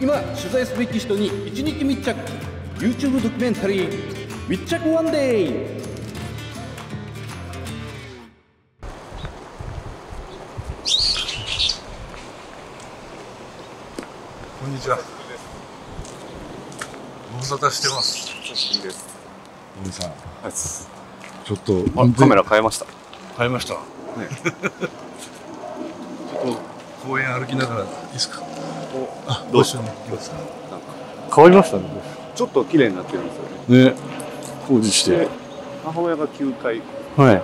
今取材すべき人に一日密着 YouTube ドキュメンタリー密着ワンデーこんにちは。ご無沙汰してます。久しぶりです。おみさん、はい。ちょっとあカメラ変えました。変えました。ちょっと公園歩きながらいいですか？あ、どうしご一緒に行きますか。なんか変わりましたね。ちょっと綺麗になってるんですよね。ね、工事しでて。、母親が9階にはい。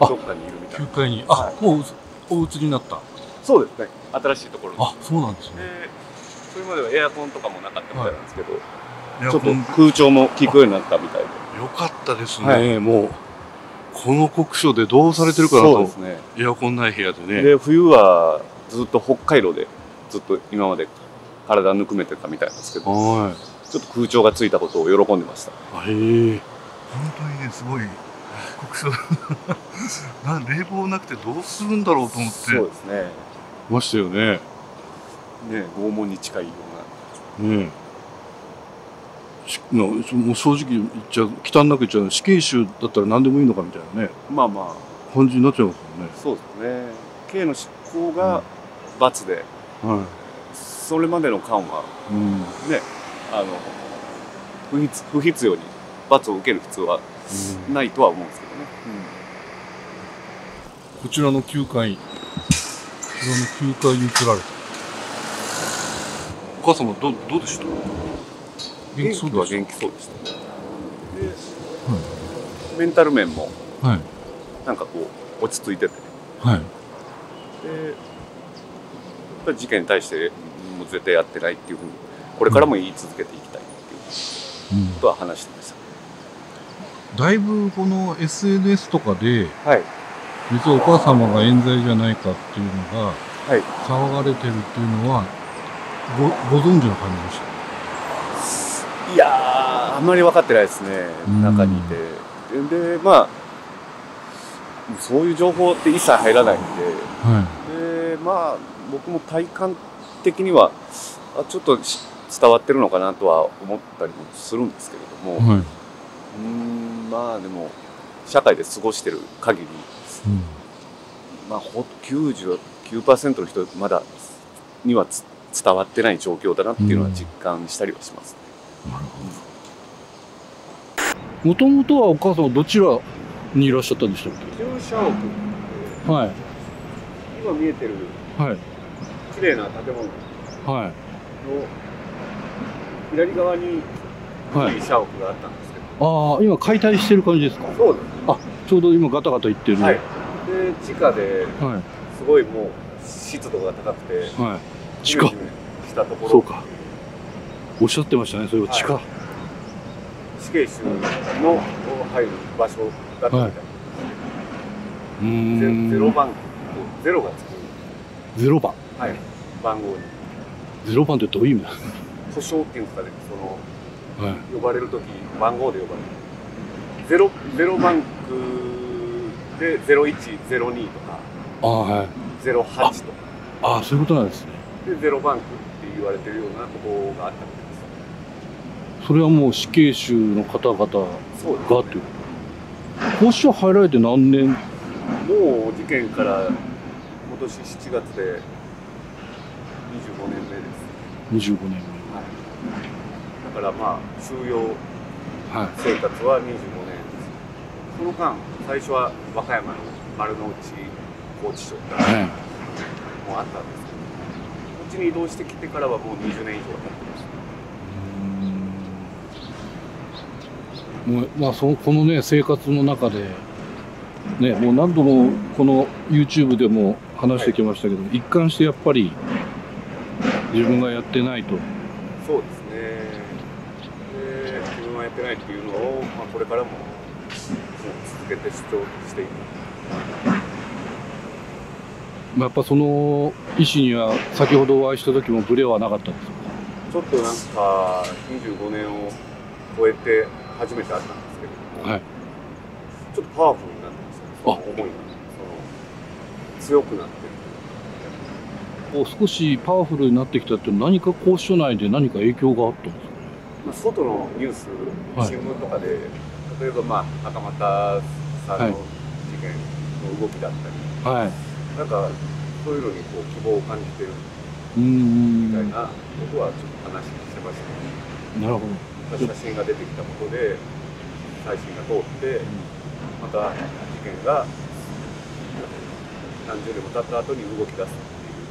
あどっかにいるみたいな。9階に、あ、もうお移りになった。そうですね。新しいところに。あ、そうなんですね。で、それまではエアコンとかもなかったみたいなんですけど、エアちょっと空調も効くようになったみたいで。良かったですはね。もうこの酷暑でどうされてるかなとそうです。ね。エアコンない部屋でね。で、冬はずっと北海道でずっと今まで体ぬくめてたみたいなんですけど、はい。ちょっと空調がついたことを喜んでました。へえ。本当にね、すごい酷暑。な冷房なくてどうするんだろうと思ってそうですね。ましたよね。ね、拷問に近いような。ねえ。しなもう正直言っちゃう、汚く言っちゃう、死刑囚だったら何でもいいのかみたいなね、まあまあ、感じになっちゃいますそうですね。刑の執行が罰で、もんね。はい。それまでの間はうん。ね、あの、不必不必要に罰を受ける必要はないとは思うんですけどね。こちらの9階、こちらの9階に移られた。お母様どうどうでした？元気そうでしたは元気そうでしたね。で、メンタル面もはい。なんかこう落ち着いてて、はい。で、事件に対してもう絶対やってないっていうふうに、これからも言い続けていきたいっていううんことは話してました。だいぶこの SNS とかで、はい。実はお母様が冤罪じゃないかっていうのがはい。騒がれてるっていうのは、ご、ご存知の感じでした？いやー、あんまり分かってないですね、うん中にいて。で、まあ、そういう情報って一切入らないんはで、で、まあ、僕も体感的には、あちょっとし伝わってるのかなとは思ったりもするんですけれども、い。はい。うーん、まあでも、社会で過ごしてる限り、うん。まあ、ほ99%の人、まだにはつ伝わってない状況だなっていうのは実感したりはします。なるほど。もともとはお母様どちらにいらっしゃったんでしたっけ？はい。今見えてるはい。綺麗な建物はい。の左側に古い社屋があったんですけど、はい、ああ今解体してる感じですか？そうです。あちょうど今ガタガタいってる、はい、で地下ですごいもう湿度が高くて、はい、地下。したところ。そうか。おっしゃってましたねそれは地下、はい、死刑囚の入る場所だったみたいな、はい、ゼゼロ番ゼロがつく。ゼロ番。はい。番号に。ロ番ってどういう意味なの故障っていうんですかねその、はい、呼ばれる時番号で呼ばれる。ゼロ、ゼロバンクで0102とか。ああ、はい、08とか。ああそういうことなんですね。でゼロバンクって言われてるようなことがあったみたいです。それはもう死刑囚の方々がっていうこと？報酬入られて何年？もう事件から今年7月で25年目です。25年だからまあ収容目。はい。生活は25年です。その間、最初は和歌山の丸の内拘置所がはい。もうあったんですけど、こっちに移動してきてからはもう20年以上経ってました。もうまあそのこのね生活の中でねもう何度もこの YouTube でも話してきましたけど、一貫してやっぱり自分がやってないとそうですね。で、自分はやってないっていうのを、まあ、これからももう続けて主張していく。まあやっぱその意思には先ほどお会いした時もブレはなかったんですよちょっとなんか25年を超えて初めて会ったんですけれども、はいちょっとパワフルになってますよね、思いが。強くなってる。こう少しパワフルになってきたって何か公署内で何か影響があったんですかね。まあ、外のニュース、はい。新聞とかで例えばまあ赤俣さんはいの事件の動きだったり、はい。なんかそういうのにこう希望を感じてるみたいなことはちょっと話してましたね。なるほど写真が出てきたことで最新が通ってまた事件が何十年も経った後に動き出すっていう。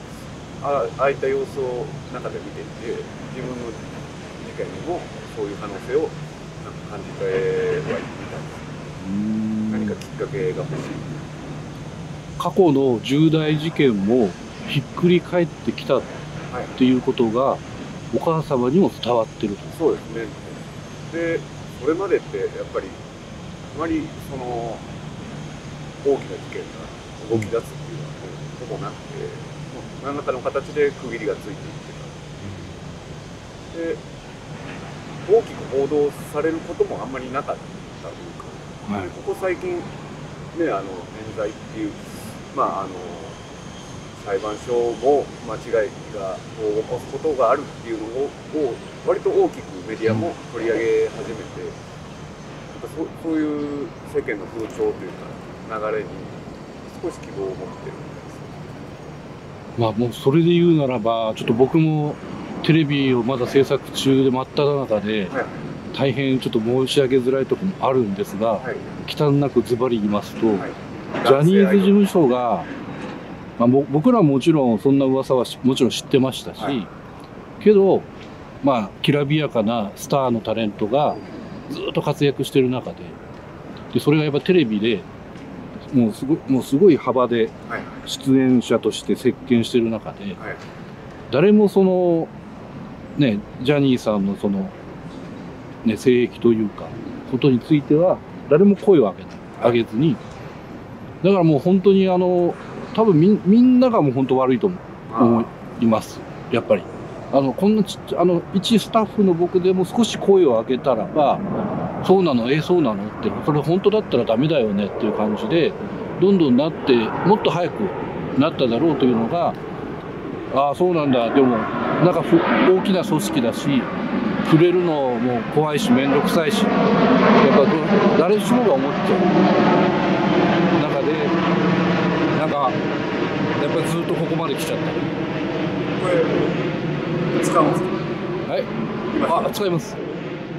あああいった様子を中で見ていて自分の事件にもそういう可能性をなんか感じてはいみたいです。何かきっかけが欲しい。過去の重大事件もひっくり返ってきたっはいていうことがお母様にも伝わってると。そうですね。でそれまでってやっぱりあまりその大きな事件が動き出すっていうのは、ね、ほぼなくてもう何らかの形で区切りがついていってた。で大きく報道されることもあんまりなかったというかはい。ここ最近ねあの冤罪っていうまああの裁判所も間違いがを起こすことがあるっていうのをを割と大きくメディアも取り上げ始めて、そういう世間の風潮というか流れに少し希望を持ってる。まあもうそれで言うならばちょっと僕もテレビをまだ制作中で真っ只中ではい。大変ちょっと申し上げづらいところもあるんですがはい。忌憚なくズバリ言いますと、はい。ジャニーズ事務所が、まあ、ぼ僕らはもちろんそんな噂はしもちろん知ってましたし、はい。けど、まあ、きらびやかなスターのタレントがずっと活躍してる中ででそれがやっぱテレビでもうすごもうすごい幅ではい。出演者として席巻してる中ではい。誰もそのねジャニーさんのその、ね、性癖というかことについては誰も声を上げない。上げずに。だからもう本当にあの多分みみんながもう本当悪いと思思います。やっぱり。あのこんなちっちゃあの一スタッフの僕でも少し声を上げたらばそうなの？えそうなの？ってそれ本当だったらダメだよねっていう感じでどんどんなってもっと早くなっただろうというのがああそうなんだでもなんかふ大きな組織だし触れるのも怖いし面倒くさいしやっぱど誰しもが思っちゃう。中でなんかやっぱりずっとここまで来ちゃった。これ使うんですか？はい。今あ使います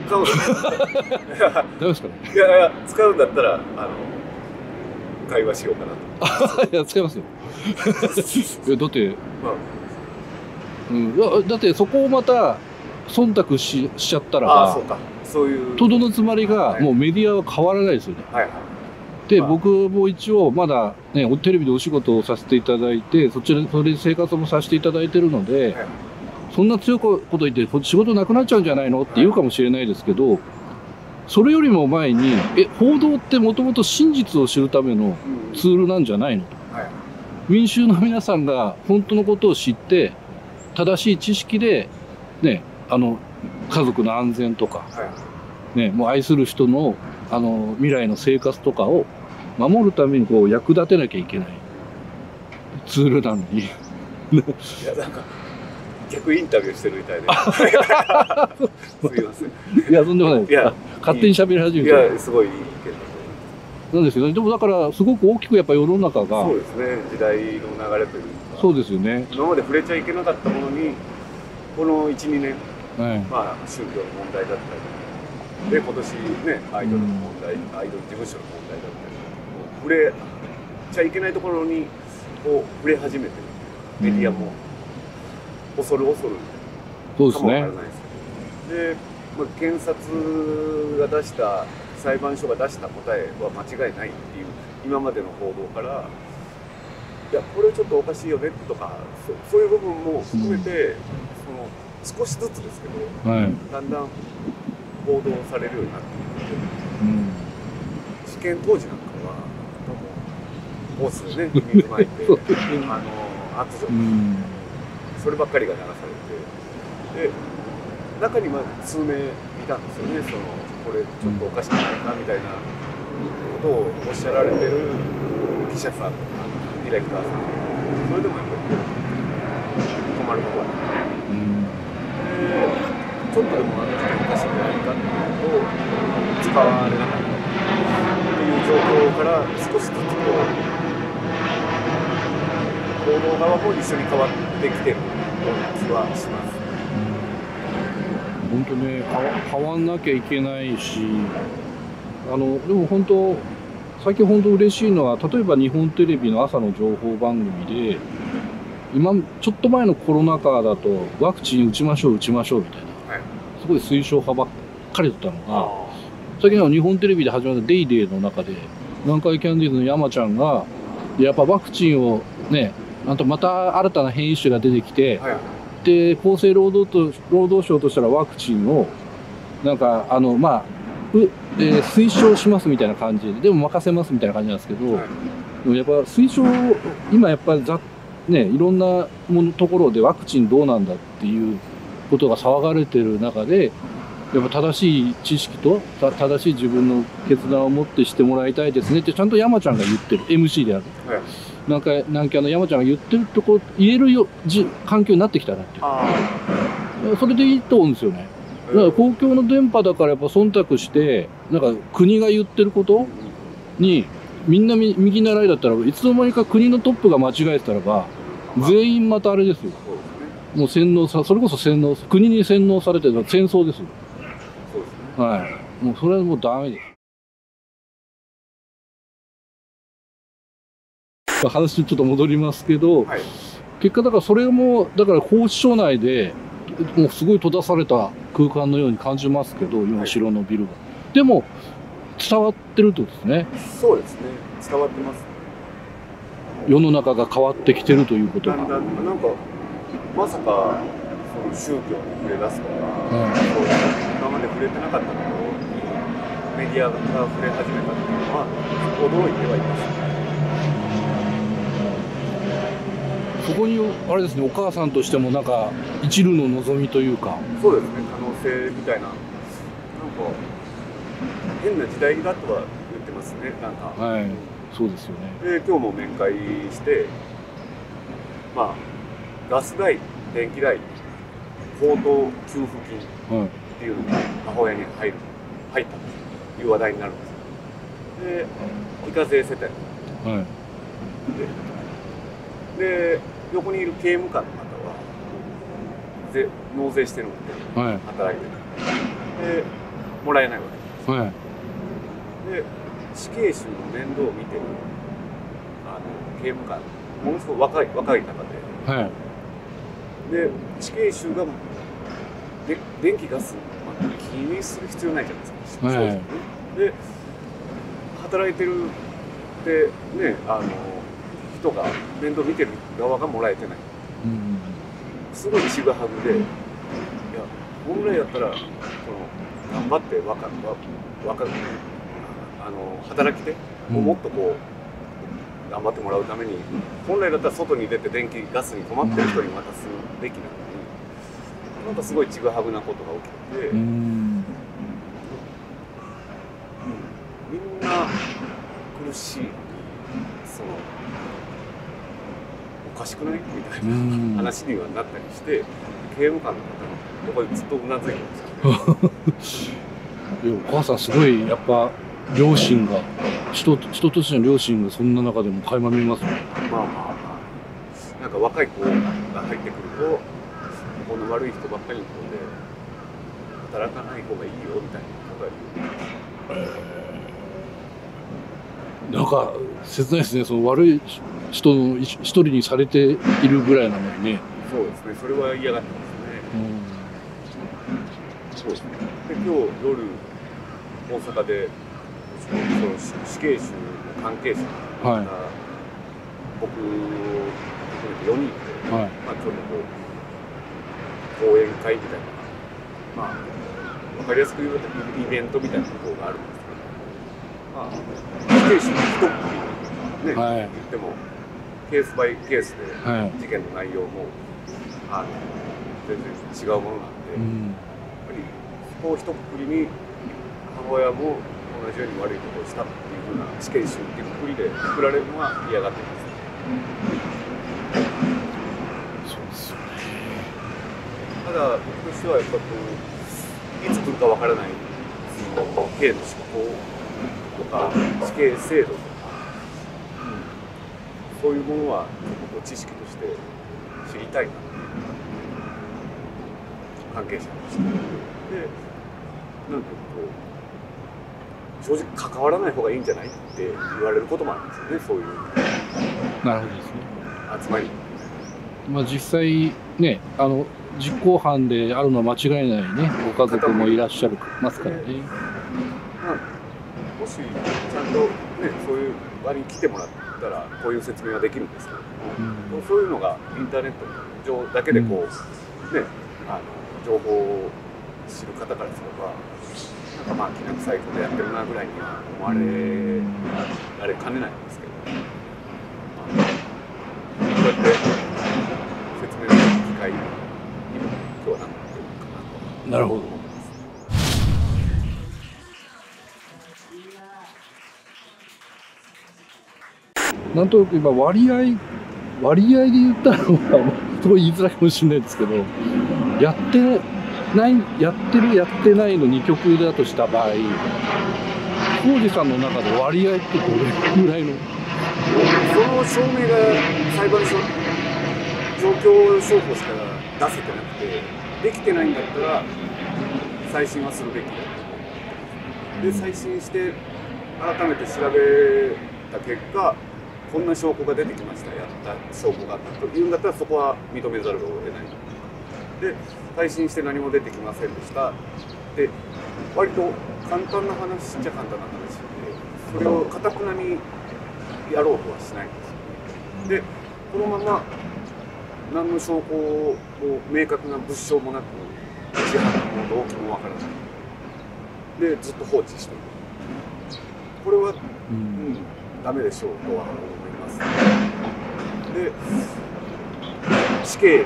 使うんですか大丈夫ですかねいやいや使うんだったらあの会話しようかなと。いや使いますよ。いやだって、まあ。うん、いやだってそこをまた忖度ししちゃったらばああそうか。そういう。とどのつまりがはい。もうメディアは変わらないですよね。はいはい。で、まあ。僕も一応まだねおテレビでお仕事をさせていただいてそちらそれで生活もさせていただいてるので、はいそんな強いこと言ってこ仕事なくなっちゃうんじゃないの？って言うかもしれないですけど、それよりも前にえ報道ってもともと真実を知るためのうん。ツールなんじゃないの？はい。民衆の皆さんが本当のことを知って正しい知識で、ね、あの家族の安全とか、はい。ね、もう愛する人のあの未来の生活とかを守るためにこう役立てなきゃいけないツールなのに。いやなんか逆インタビューしてるみたいで。すいません。いやとんでもないです。いや勝手に喋り始いめて。やすごいいい意見だとなんですよね。でもだからすごく大きくやっぱ世の中がそうですね。時代の流れというか。そうですよね、今まで触れちゃいけなかったものにこの12年はい。まあ宗教の問題だったり。で今年ねアイドルの問題、アイドル事務所の問題だったり。触れちゃいけないところにこう触れ始めてる。メディアも恐る恐る。そうですね。でまあ、検察が出した裁判所が出した答えは間違いないっていう今までの報道からいやこれちょっとおかしいよねとかそそういう部分も含めて、その少しずつですけどはい、だんだん報道されるようになってきてうん。試験当時なんかはもうホースでね水まいて あの圧力うんそればっかりが流されて。で中にまあ数名いたんですよね。そのこれちょっとおかしくないかみたいなことをおっしゃられてる記者さんとかディレクターさんそれでもやっぱり困ることはないうん。でちょっとでもあの人おかしいんじゃないかっていうのを使われなかったっていう状況から少しずつこう報道側も一緒に変わってきてるような気はします。本当ね変わ変わんなきゃいけないしあのでも本当最近本当嬉しいのは例えば日本テレビの朝の情報番組で今ちょっと前のコロナ禍だとワクチン打ちましょう打ちましょうみたいな、はいすごい推奨派ばっかりだったのが最近の日本テレビで始まった「デイデーの中で南海キャンディーズの山ちゃんがやっぱワクチンをねあとまた新たな変異種が出てきて、はい。で厚生労働と労働省としたらワクチンをなんかあのまあう、えー推奨しますみたいな感じででも任せますみたいな感じなんですけど、はい。でもやっぱ推奨今やっぱりざねいろんなものところでワクチンどうなんだっていうことが騒がれてる中でやっぱ正しい知識とた正しい自分の決断を持ってしてもらいたいですねってちゃんと山ちゃんが言ってる。MC である。はいなんか南キャンの山ちゃんが言ってるとこ言えるよじ環境になってきたなっていうあそれでいいと思うんですよね。だから公共の電波だからやっぱ忖度して、なんか国が言ってることに、みんなみ右習いだったら、いつの間にか国のトップが間違えてたらば、全員またあれですよ。もう洗脳さ、それこそ洗脳、国に洗脳されてる戦争ですよ。はい。もうそれはもうダメです。話ちょっと戻りますけど、はい。結果だからそれもだから拘置所内でもうすごい閉ざされた空間のように感じますけど今城のビルが、でも伝わってるってことですね。そうですね。伝わってます。世の中が変わってきてるということが、だんだんなんかまさかその宗教に触れ出すとか、うん。そう今まで触れてなかったところにメディアが触れ始めたっていうのは驚いてはいます。ねそこにあれですねお母さんとしてもなんか一縷の望みというか。そうですね可能性みたいな。なんか変な時代だとは言ってますねなんか、はいそうですよね。で今日も面会してまあガス代電気代高騰給付金はい。っていうのが母親に入る入ったという話題になるんですよ。で非課税世帯。はい。で横にいる刑務官の方は税納税してるのではい。働いてる。でもらえないわけ。はい。で死刑囚の面倒を見てるあの刑務官ものすごく若い若い方で。はい。で死刑囚がで電気ガス、まあ、気にする必要ないじゃないですか、はい。で働いてるでねあの人が面倒見てる側がもらえてない。うんすごいちぐはぐでいや本来やったらその頑張ってわかわわかあの働き手をもっとこう、頑張ってもらうために本来だったら外に出て電気ガスに困ってる人に渡すべきなのになんかすごいちぐはぐなことが起きてて、うん。みんな苦しい。そのおかしくない？みたいうなん。話にはなったりして刑務官の方のところでずっとうなずいてますよ。ね。お母さんすごいやっぱ両親が人人としての両親がそんな中でも垣間見えますね。まあまあまあ。なんか若い子が入ってくるとこの悪い人ばっかりの子で働かない方がいいよみたいなことが言うなんか切ないですね。その悪い人の一一人にされているぐらいなのにね、そうですね。それは嫌がってますね。そうですね。で今日夜大阪でその死刑囚の関係者の方、はい。僕を含めて4人で、はいまあ、ちょっとこう講演会みたいなまあ分かりやすく言うとイベントみたいなことがある。んですけどまあ死刑囚の一括りにね、はい。言ってもケースバイケースではい。事件の内容もあの全然違うものなんで、やっうんぱりそこを一括りに母親も同じように悪いことをしたっていうふうな死刑囚っていうくくりでくくられるのは嫌がってます。そうですだ僕としてはやっぱこういつ来るかわからないその刑の執行とか死刑制度とか、うん、そういうものはこう知識として知りたいな関係者としてでなんかこう正直関わらない方がいいんじゃないって言われることもあるんですよねそういうなるほどですね。集まりまあ実際ね、あの、実行犯であるのは間違いないね、ご家族もいらっしゃるますからね。まあ、もしちゃんとねそういう場に来てもらったらこういう説明はできるんですけども、うん。そういうのがインターネット上だけでこう、ねあの情報を知る方からすればなんかまあきな臭いことやってるなぐらいには思われられかねないんですけど、まあ、こうやって説明の機会にも今日はなってるかなと。なるほど。なんとなく今割合、割合で言ったのは、すごい言いづらいかもしれないですけど、やってない、やってる、やってないの2曲だとした場合、浩二さんの中で割合ってどれぐらいの？その証明が裁判所状況証拠しか出せてなくてできてないんだったら再審はするべきだで再審して改めて調べた結果こんな証拠が出てきました。やった。証拠があった。というんだったらそこは認めざるを得ない。で再審して何も出てきませんでした。で割と簡単な話っちゃ簡単な話でそれをかたくなにやろうとはしないんです。よね。で、このまま何の証拠も明確な物証もなく、事犯も動機もわからない。で、ずっと放置してる。これは、ううんん、ダメでしょうとは思います。で、死刑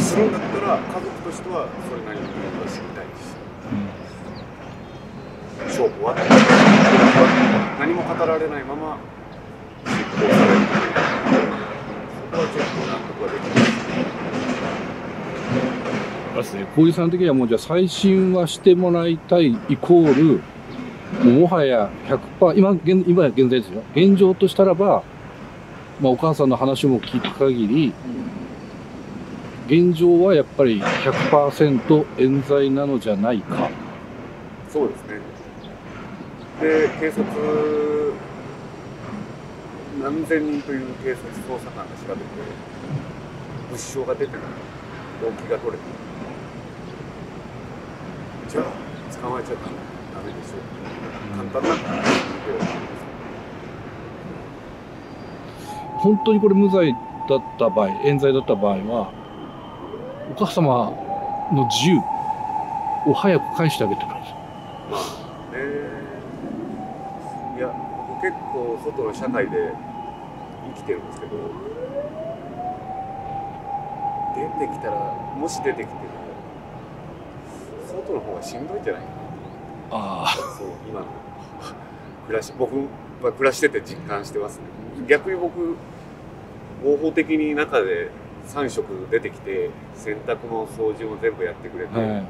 するんだったら、家族としてはそれなりに理由は知りたいし、証拠は何も語られないまま執行される。そこはちょっと納得はできないあですね、小木さん的にはもうじゃあ再審はしてもらいたいイコール、もはや100%、今現今現在ですよ。現状としたらば、まあお母さんの話も聞く限り、現状はやっぱり100%冤罪なのじゃないか。そうですねで警察何千人という警察捜査官が調べて物証が出てない動機が取れてないじゃあ捕まえちゃったらダメでしょう簡単な話では本当にこれ無罪だった場合、冤罪だった場合は、お母様の自由を早く返してあげてください。えーいや僕結構外の社会で生きてるんですけど出てきたらもし出てきても外の方がしんどいんじゃないかあなそう今の。暮らし僕は暮らしてて実感してますね。逆に僕合法的に中で3食出てきて洗濯の掃除も全部やってくれて、あ、はい。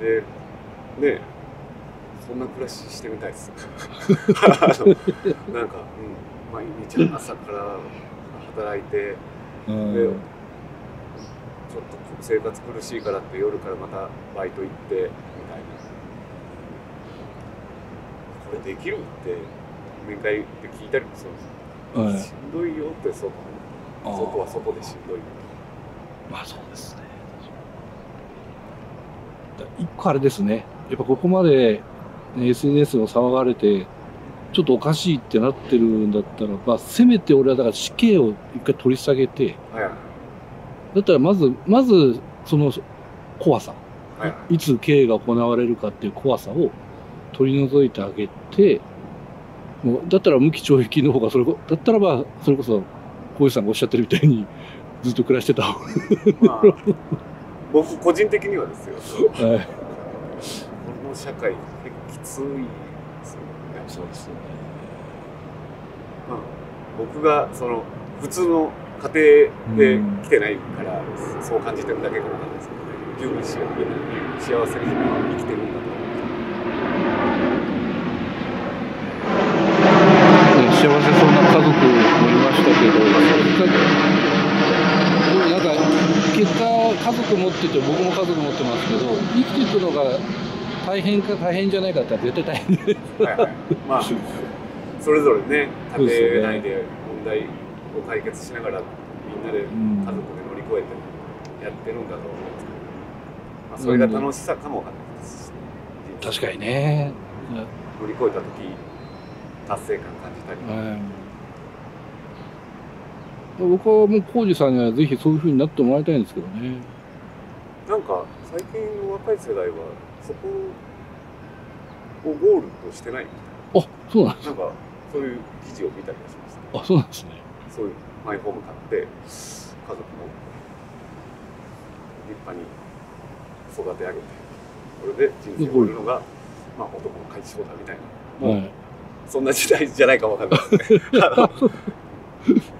でねそんな暮らししてみたいです。なんか、うん、毎日朝から働いてうん。でちょっと生活苦しいからって夜からまたバイト行ってみたいなこれできるって面会で聞いたりもするんです。よ、はい。しんどいよって外あー。外は外でしんどいよまあそうですね。だ一個あれですね。やっぱここまで、ね SNS が騒がれて、ちょっとおかしいってなってるんだったらば、せめて俺はだから死刑を一回取り下げて、はい。はいだったらまず、まず、その怖さ、はいはい。いつ刑が行われるかっていう怖さを取り除いてあげて、もうだったら無期懲役の方がそれこ、だったらば、それこそ、小石さんがおっしゃってるみたいに、ずっと暮らしてた。方まあ僕個人的にはですよ。が、はい。この社会結構きついですよね。そうですよね。まあ、僕がその普通の家庭で来てないから、そう感じてるだけかもわかんないですけどね。十分幸せに生きてるんだとね幸せそうな家族もいましたけど、結果でもなんか、結果、家族持ってて、僕も家族持ってますけど、生きていくのが大変か大変じゃないかって言ったら絶対大変で。はいはい、まあ それぞれね家庭内で問題を解決しながらみんなで家ん族で乗り越えてやってるんだと思うんですけど、まあ、それが楽しさかもわかんないですし、確かにね。乗り越えた時達成感感じたり、はい。僕はもう浩二さんにはぜひそういう風になってもらいたいんですけどね。なんか最近の若い世代はそこをゴールとしてない？あ、そうなんです。なんかそういう記事を見たりはしましたあ、そうなんですね。そういうマイホーム買って家族も立派に育て上げてこれで人生を送るのが、まあ、男の解消だみたいなはい。そんな時代じゃないかもわかんないですね。